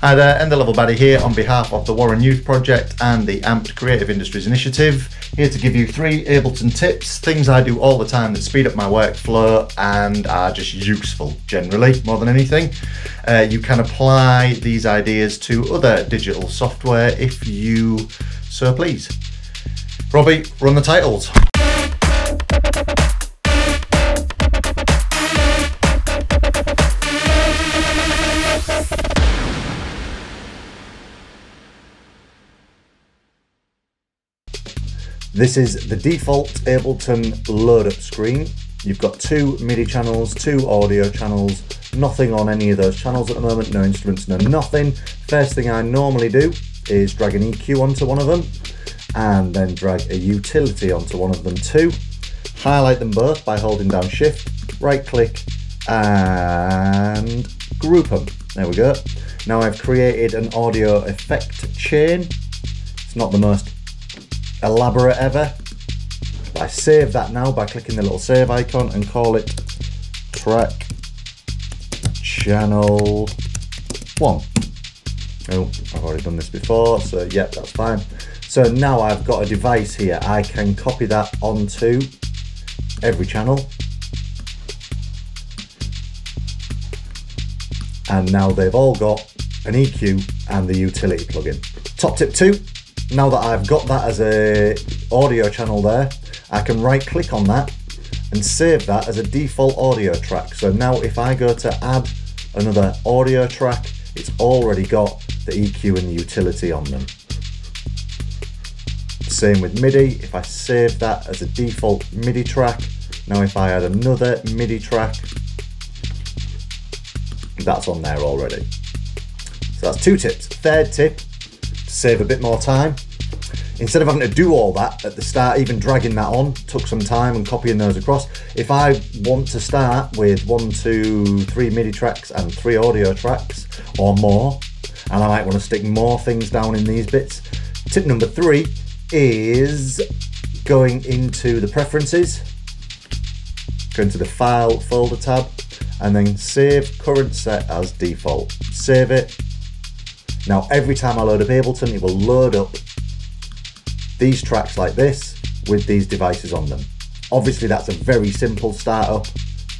Uh, End of Level Baddie here on behalf of the Warren Youth Project and the AMPed Creative Industries Initiative. Here to give you three Ableton tips, things I do all the time that speed up my workflow and are just useful generally, more than anything. Uh, you can apply these ideas to other digital software if you so please. Robbie, run the titles. This is the default Ableton load up screen. You've got two MIDI channels, two audio channels, nothing on any of those channels at the moment, no instruments, no nothing. First thing I normally do is drag an EQ onto one of them and then drag a utility onto one of them too. Highlight them both by holding down shift, right click and group them. There we go. Now I've created an audio effect chain. It's not the most elaborate ever. I save that now by clicking the little save icon and call it track channel one. Oh, I've already done this before, so yep, that's fine. So now I've got a device here, I can copy that onto every channel. And now they've all got an EQ and the utility plugin. Top tip two, now that I've got that as a audio channel there, I can right click on that and save that as a default audio track. So now if I go to add another audio track, it's already got the EQ and the utility on them. Same with MIDI, if I save that as a default MIDI track, now if I add another MIDI track, that's on there already. So that's two tips. Third tip, save a bit more time. Instead of having to do all that at the start, even dragging that on, took some time and copying those across. If I want to start with one, two, three MIDI tracks and three audio tracks or more, and I might want to stick more things down in these bits, tip number three is going into the preferences, go into the file folder tab, and then save current set as default. Save it, now every time I load up Ableton, it will load up these tracks like this with these devices on them. Obviously that's a very simple startup,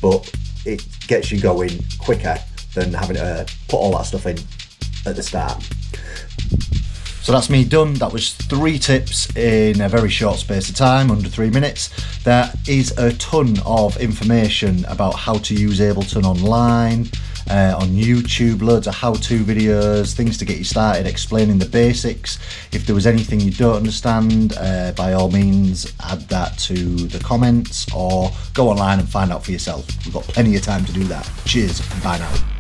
but it gets you going quicker than having to uh, put all that stuff in at the start. So that's me done. That was three tips in a very short space of time, under three minutes. There is a ton of information about how to use Ableton online, uh, on YouTube, loads of how-to videos, things to get you started, explaining the basics. If there was anything you don't understand, uh, by all means add that to the comments or go online and find out for yourself. We've got plenty of time to do that. Cheers, bye now.